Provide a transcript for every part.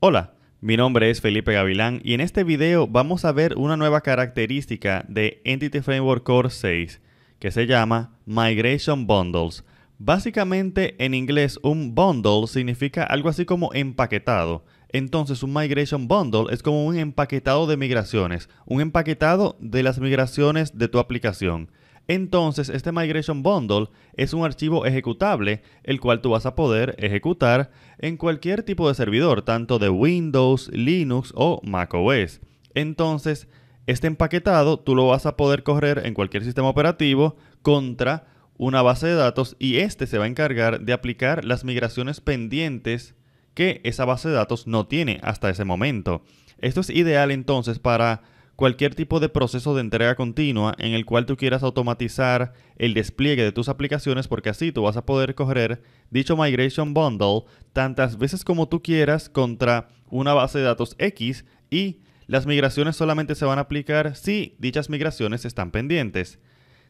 Hola, mi nombre es Felipe Gavilán y en este video vamos a ver una nueva característica de Entity Framework Core 6 que se llama Migration Bundles. Básicamente en inglés un bundle significa algo así como empaquetado. Entonces un Migration Bundle es como un empaquetado de migraciones, un empaquetado de las migraciones de tu aplicación. Entonces, este Migration Bundle es un archivo ejecutable, el cual tú vas a poder ejecutar en cualquier tipo de servidor, tanto de Windows, Linux o macOS. Entonces, este empaquetado tú lo vas a poder correr en cualquier sistema operativo contra una base de datos y este se va a encargar de aplicar las migraciones pendientes que esa base de datos no tiene hasta ese momento. Esto es ideal entonces para cualquier tipo de proceso de entrega continua en el cual tú quieras automatizar el despliegue de tus aplicaciones porque así tú vas a poder correr dicho migration bundle tantas veces como tú quieras contra una base de datos X y las migraciones solamente se van a aplicar si dichas migraciones están pendientes.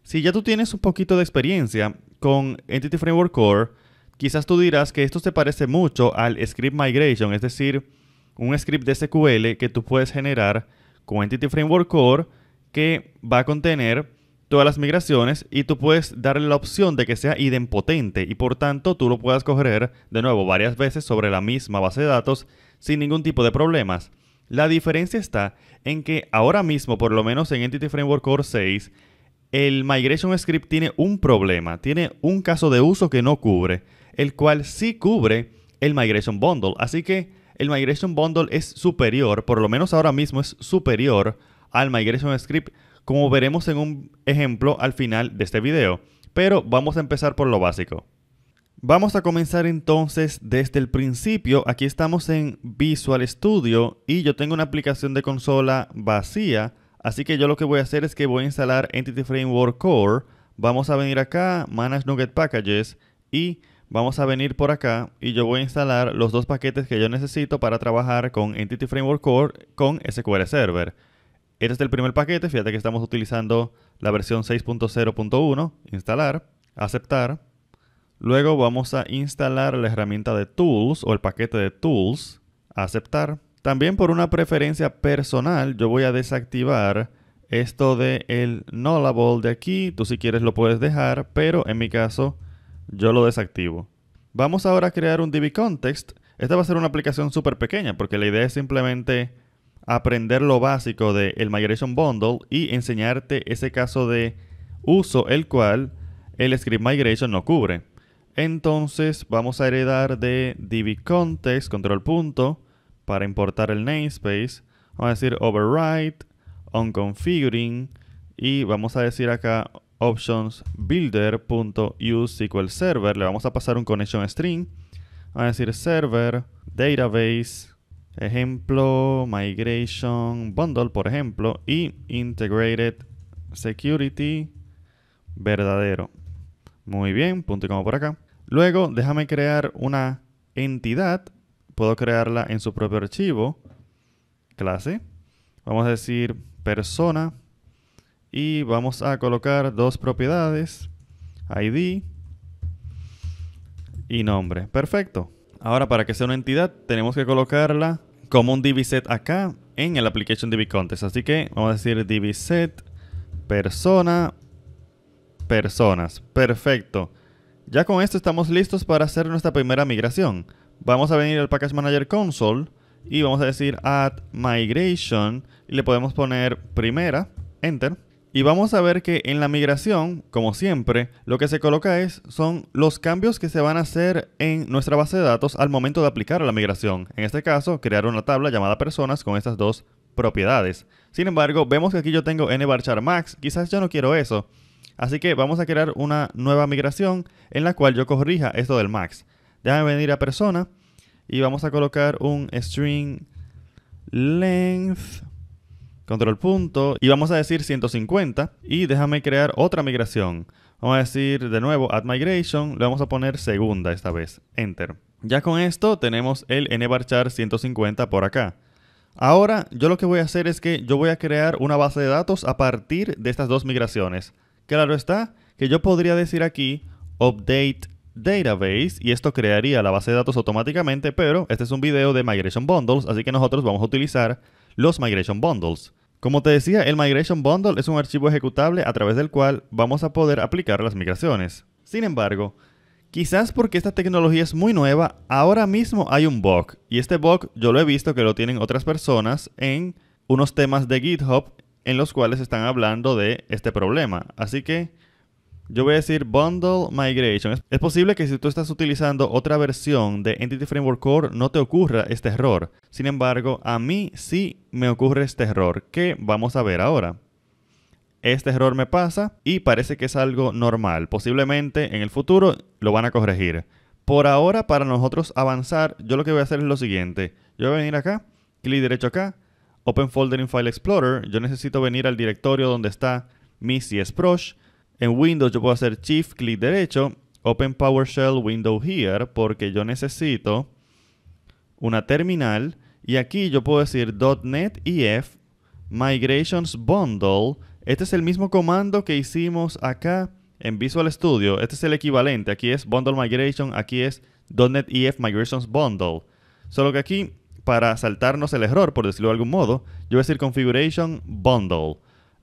Si ya tú tienes un poquito de experiencia con Entity Framework Core, quizás tú dirás que esto se parece mucho al script migration, es decir, un script de SQL que tú puedes generar con Entity Framework Core que va a contener todas las migraciones y tú puedes darle la opción de que sea idempotente y por tanto tú lo puedas correr de nuevo varias veces sobre la misma base de datos sin ningún tipo de problemas. La diferencia está en que ahora mismo, por lo menos en Entity Framework Core 6, el Migration Script tiene un problema, tiene un caso de uso que no cubre, el cual sí cubre el Migration Bundle. Así que el Migration Bundle es superior, por lo menos ahora mismo es superior al Migration Script, como veremos en un ejemplo al final de este video. Pero vamos a empezar por lo básico. Vamos a comenzar entonces desde el principio. Aquí estamos en Visual Studio y yo tengo una aplicación de consola vacía. Así que yo lo que voy a hacer es que voy a instalar Entity Framework Core. Vamos a venir acá, Manage NuGet Packages y vamos a venir por acá y yo voy a instalar los dos paquetes que yo necesito para trabajar con Entity Framework Core con SQL Server. Este es el primer paquete, fíjate que estamos utilizando la versión 6.0.1, instalar, aceptar. Luego vamos a instalar la herramienta de Tools o el paquete de Tools, aceptar. También por una preferencia personal yo voy a desactivar esto de el nullable de aquí, tú si quieres lo puedes dejar, pero en mi caso yo lo desactivo. Vamos ahora a crear un DB Context. Esta va a ser una aplicación súper pequeña porque la idea es simplemente aprender lo básico del el Migration Bundle y enseñarte ese caso de uso el cual el Script Migration no cubre. Entonces vamos a heredar de DB Context, control punto, para importar el namespace. Vamos a decir override, on configuring y vamos a decir acá options server. Le vamos a pasar un connection string. Vamos a decir server, database, ejemplo, migration bundle, por ejemplo, y integrated security verdadero. Muy bien, punto y como por acá. Luego, déjame crear una entidad. Puedo crearla en su propio archivo. Clase. Vamos a decir persona y vamos a colocar dos propiedades, ID y nombre. Perfecto. Ahora para que sea una entidad tenemos que colocarla como un dbset acá en el application db contest. Así que vamos a decir dbset persona personas. Perfecto. Ya con esto estamos listos para hacer nuestra primera migración. Vamos a venir al Package Manager Console y vamos a decir add migration y le podemos poner primera, enter. Y vamos a ver que en la migración, como siempre, lo que se coloca es, son los cambios que se van a hacer en nuestra base de datos al momento de aplicar la migración. En este caso, crear una tabla llamada personas con estas dos propiedades. Sin embargo, vemos que aquí yo tengo nvarchar max, quizás yo no quiero eso. Así que vamos a crear una nueva migración en la cual yo corrija esto del max. Déjame venir a persona y vamos a colocar un string length control punto y vamos a decir 150 y déjame crear otra migración. Vamos a decir de nuevo add migration, le vamos a poner segunda esta vez, enter. Ya con esto tenemos el nvarchar 150 por acá. Ahora yo lo que voy a hacer es que yo voy a crear una base de datos a partir de estas dos migraciones. Claro está que yo podría decir aquí update Database y esto crearía la base de datos automáticamente, pero este es un video de Migration Bundles, así que nosotros vamos a utilizar los Migration Bundles. Como te decía, el Migration Bundle es un archivo ejecutable a través del cual vamos a poder aplicar las migraciones. Sin embargo, quizás porque esta tecnología es muy nueva, ahora mismo hay un bug. Y este bug yo lo he visto que lo tienen otras personas en unos temas de GitHub en los cuales están hablando de este problema. Así que yo voy a decir Bundle Migration. Es posible que si tú estás utilizando otra versión de Entity Framework Core no te ocurra este error. Sin embargo, a mí sí me ocurre este error, que vamos a ver ahora. Este error me pasa y parece que es algo normal. Posiblemente en el futuro lo van a corregir. Por ahora, para nosotros avanzar, yo lo que voy a hacer es lo siguiente. Yo voy a venir acá, clic derecho acá, Open Folder in File Explorer. Yo necesito venir al directorio donde está mi CSProsh en Windows yo puedo hacer Shift clic derecho, Open PowerShell Window Here, porque yo necesito una terminal. Y aquí yo puedo decir .NET EF Migrations Bundle. Este es el mismo comando que hicimos acá en Visual Studio. Este es el equivalente. Aquí es Bundle Migration, aquí es .NET EF Migrations Bundle. Solo que aquí, para saltarnos el error, por decirlo de algún modo, yo voy a decir Configuration Bundle.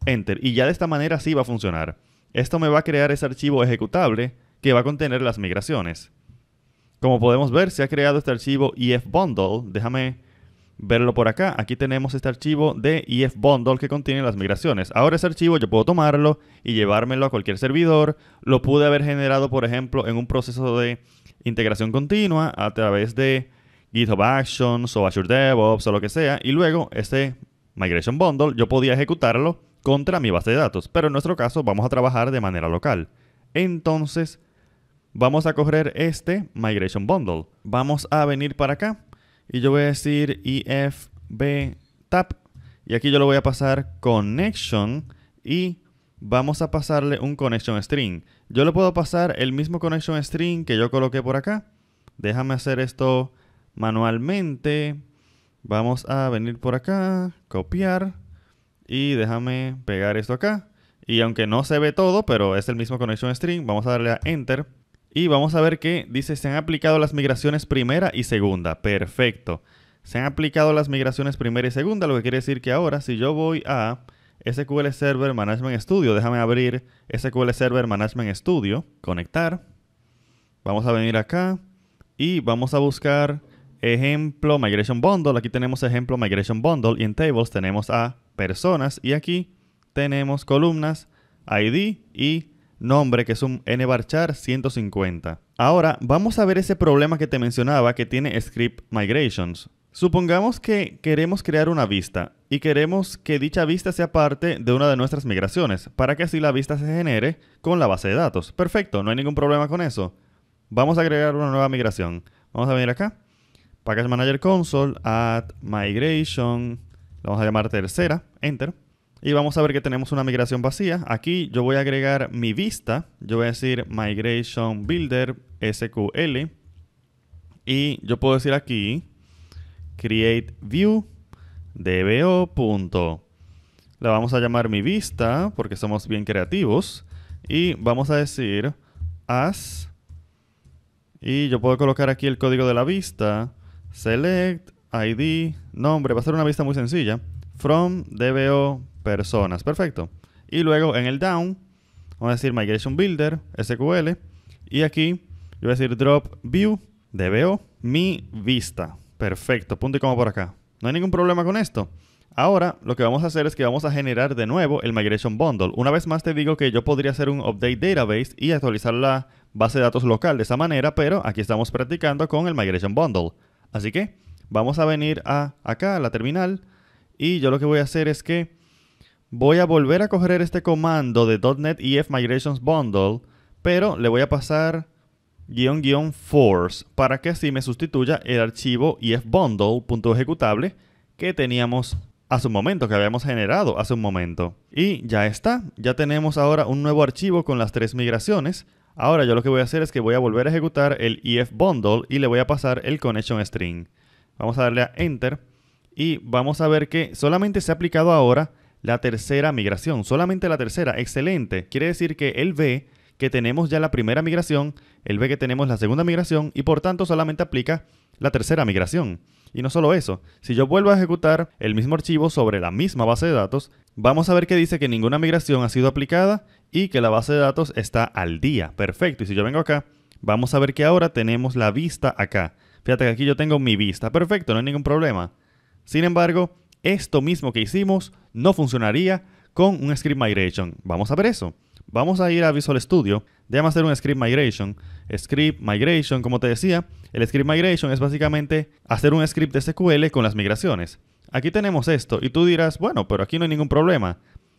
Enter. Y ya de esta manera sí va a funcionar. Esto me va a crear ese archivo ejecutable que va a contener las migraciones. Como podemos ver, se ha creado este archivo ifbundle. Déjame verlo por acá. Aquí tenemos este archivo de ifbundle que contiene las migraciones. Ahora ese archivo yo puedo tomarlo y llevármelo a cualquier servidor. Lo pude haber generado, por ejemplo, en un proceso de integración continua a través de GitHub Actions o Azure DevOps o lo que sea. Y luego ese Migration Bundle yo podía ejecutarlo contra mi base de datos. Pero en nuestro caso vamos a trabajar de manera local. Entonces, vamos a coger este Migration Bundle. Vamos a venir para acá y yo voy a decir ifb tap y aquí yo lo voy a pasar connection y vamos a pasarle un connection string. Yo le puedo pasar el mismo connection string que yo coloqué por acá. Déjame hacer esto manualmente. Vamos a venir por acá, copiar y déjame pegar esto acá. Y aunque no se ve todo, pero es el mismo connection string, vamos a darle a Enter. Y vamos a ver que dice se han aplicado las migraciones primera y segunda. Perfecto. Se han aplicado las migraciones primera y segunda, lo que quiere decir que ahora si yo voy a SQL Server Management Studio, déjame abrir SQL Server Management Studio, conectar. Vamos a venir acá y vamos a buscar ejemplo Migration Bundle. Aquí tenemos ejemplo Migration Bundle y en Tables tenemos a personas y aquí tenemos columnas ID y nombre que es un nvarchar 150. Ahora vamos a ver ese problema que te mencionaba que tiene script migrations. Supongamos que queremos crear una vista y queremos que dicha vista sea parte de una de nuestras migraciones para que así la vista se genere con la base de datos. Perfecto, no hay ningún problema con eso. Vamos a agregar una nueva migración. Vamos a venir acá. Package Manager Console, add migration, vamos a llamar tercera, enter. Y vamos a ver que tenemos una migración vacía. Aquí yo voy a agregar mi vista. Yo voy a decir Migration Builder SQL. Y yo puedo decir aquí Create View DBO. La vamos a llamar mi vista porque somos bien creativos. Y vamos a decir as. Y yo puedo colocar aquí el código de la vista. Select ID, nombre, va a ser una vista muy sencilla. From DBO personas, perfecto. Y luego en el down, vamos a decir Migration Builder, SQL. Y aquí yo voy a decir Drop View, DBO, mi vista. Perfecto, punto y coma por acá. No hay ningún problema con esto. Ahora lo que vamos a hacer es que vamos a generar de nuevo el Migration Bundle. Una vez más te digo que yo podría hacer un Update Database y actualizar la base de datos local de esa manera, pero aquí estamos practicando con el Migration Bundle. Así que Vamos a venir a acá, a la terminal, y yo lo que voy a hacer es que voy a volver a coger este comando de .NET EF Migrations Bundle, pero le voy a pasar guion guion force para que así me sustituya el archivo efbundle.ejecutable que teníamos hace un momento, que habíamos generado hace un momento. Y ya está, ya tenemos ahora un nuevo archivo con las tres migraciones. Ahora yo lo que voy a hacer es que voy a volver a ejecutar el efbundle y le voy a pasar el connection string. Vamos a darle a Enter y vamos a ver que solamente se ha aplicado ahora la tercera migración. Solamente la tercera. Excelente. Quiere decir que él ve que tenemos ya la primera migración, él ve que tenemos la segunda migración y por tanto solamente aplica la tercera migración. Y no solo eso, si yo vuelvo a ejecutar el mismo archivo sobre la misma base de datos, vamos a ver que dice que ninguna migración ha sido aplicada y que la base de datos está al día. Perfecto. Y si yo vengo acá, vamos a ver que ahora tenemos la vista acá. Fíjate que aquí yo tengo mi vista. Perfecto, no hay ningún problema. Sin embargo, esto mismo que hicimos no funcionaría con un script migration. Vamos a ver eso. Vamos a ir a Visual Studio. Déjame hacer un script migration. Script migration, como te decía, el script migration es básicamente hacer un script de SQL con las migraciones. Aquí tenemos esto y tú dirás, bueno, pero aquí no hay ningún problema.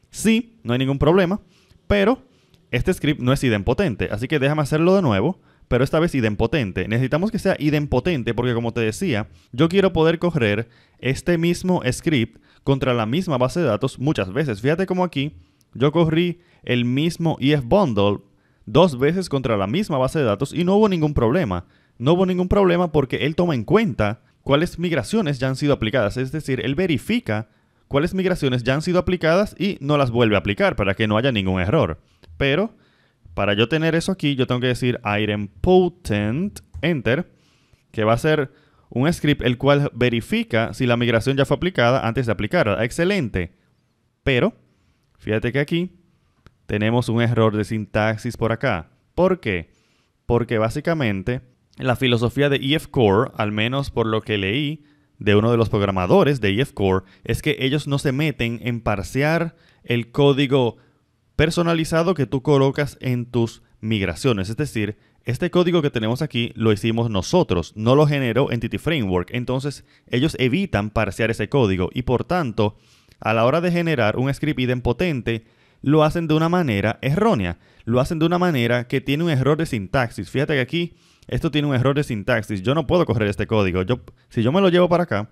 Sí, no hay ningún problema, pero este script no es idempotente, así que déjame hacerlo de nuevo, pero esta vez idempotente. Necesitamos que sea idempotente porque como te decía, yo quiero poder correr este mismo script contra la misma base de datos muchas veces. Fíjate como aquí yo corrí el mismo EF bundle dos veces contra la misma base de datos y no hubo ningún problema. No hubo ningún problema porque él toma en cuenta cuáles migraciones ya han sido aplicadas. Es decir, él verifica cuáles migraciones ya han sido aplicadas y no las vuelve a aplicar para que no haya ningún error. Pero para yo tener eso aquí, yo tengo que decir idempotent enter, que va a ser un script el cual verifica si la migración ya fue aplicada antes de aplicarla. Excelente. Pero, fíjate que aquí tenemos un error de sintaxis por acá. ¿Por qué? Porque básicamente la filosofía de EF Core, al menos por lo que leí de uno de los programadores de EF Core, es que ellos no se meten en parsear el código personalizado que tú colocas en tus migraciones. Es decir, este código que tenemos aquí lo hicimos nosotros, no lo generó Entity Framework. Entonces, ellos evitan parsear ese código y por tanto, a la hora de generar un script idempotente, lo hacen de una manera errónea. Lo hacen de una manera que tiene un error de sintaxis. Fíjate que aquí esto tiene un error de sintaxis. Yo no puedo correr este código. Yo, si yo me lo llevo para acá,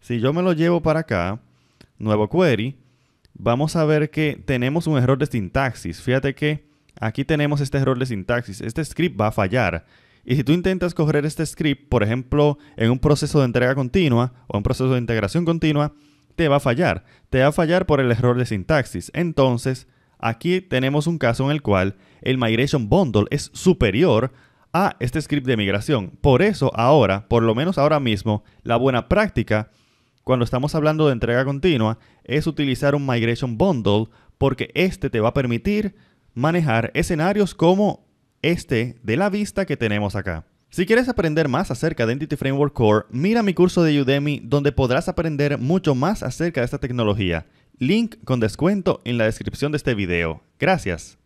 si yo me lo llevo para acá, nuevo query, vamos a ver que tenemos un error de sintaxis. Fíjate que aquí tenemos este error de sintaxis. Este script va a fallar. Y si tú intentas correr este script, por ejemplo, en un proceso de entrega continua o un proceso de integración continua, te va a fallar. Te va a fallar por el error de sintaxis. Entonces, aquí tenemos un caso en el cual el migration bundle es superior a este script de migración. Por eso ahora, por lo menos ahora mismo, la buena práctica cuando estamos hablando de entrega continua es utilizar un migration bundle porque este te va a permitir manejar escenarios como este de la vista que tenemos acá. Si quieres aprender más acerca de Entity Framework Core, mira mi curso de Udemy donde podrás aprender mucho más acerca de esta tecnología. Link con descuento en la descripción de este video. Gracias.